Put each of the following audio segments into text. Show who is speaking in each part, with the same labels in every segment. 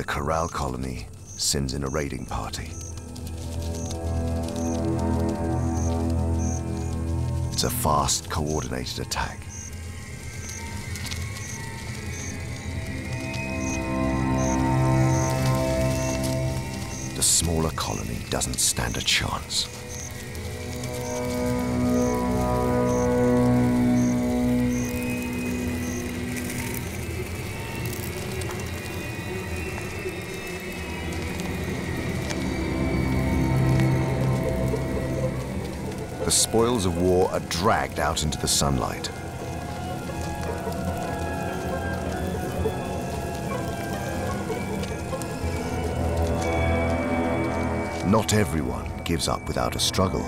Speaker 1: the Corral colony sends in a raiding party. It's a fast, coordinated attack. The smaller colony doesn't stand a chance. The spoils of war are dragged out into the sunlight. Not everyone gives up without a struggle.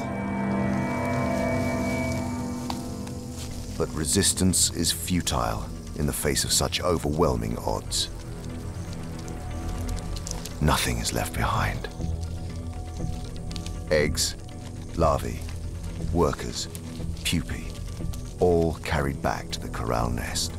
Speaker 1: But resistance is futile in the face of such overwhelming odds. Nothing is left behind. Eggs, larvae, workers, pupae, all carried back to the corral nest.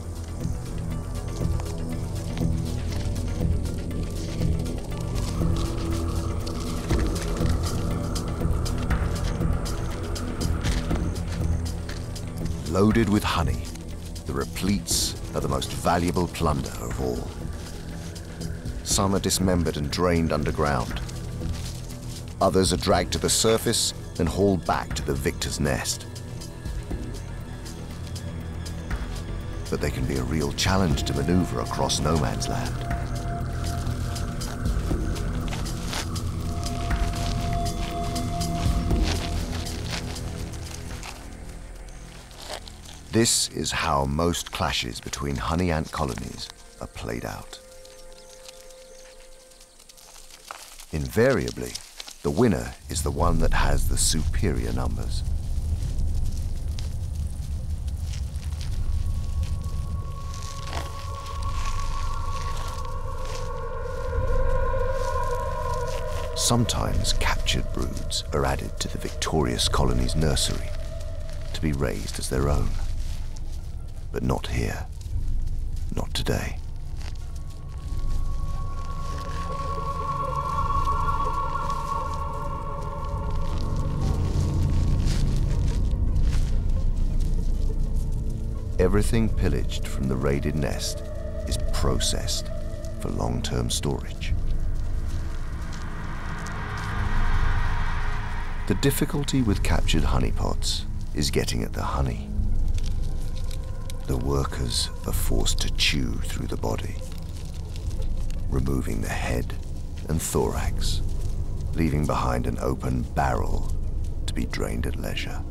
Speaker 1: Loaded with honey, the repletes are the most valuable plunder of all. Some are dismembered and drained underground. Others are dragged to the surface and hauled back to the victor's nest. But they can be a real challenge to maneuver across no man's land. This is how most clashes between honey ant colonies are played out. Invariably, the winner is the one that has the superior numbers. Sometimes captured broods are added to the victorious colony's nursery to be raised as their own. But not here. Not today. Everything pillaged from the raided nest is processed for long-term storage. The difficulty with captured honeypots is getting at the honey. The workers are forced to chew through the body, removing the head and thorax, leaving behind an open barrel to be drained at leisure.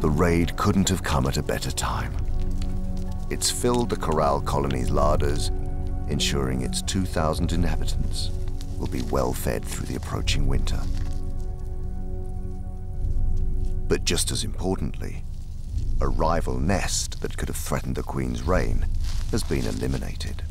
Speaker 1: The raid couldn't have come at a better time. It's filled the Corral colony's larders, ensuring its 2,000 inhabitants will be well fed through the approaching winter. But just as importantly, a rival nest that could have threatened the Queen's reign has been eliminated.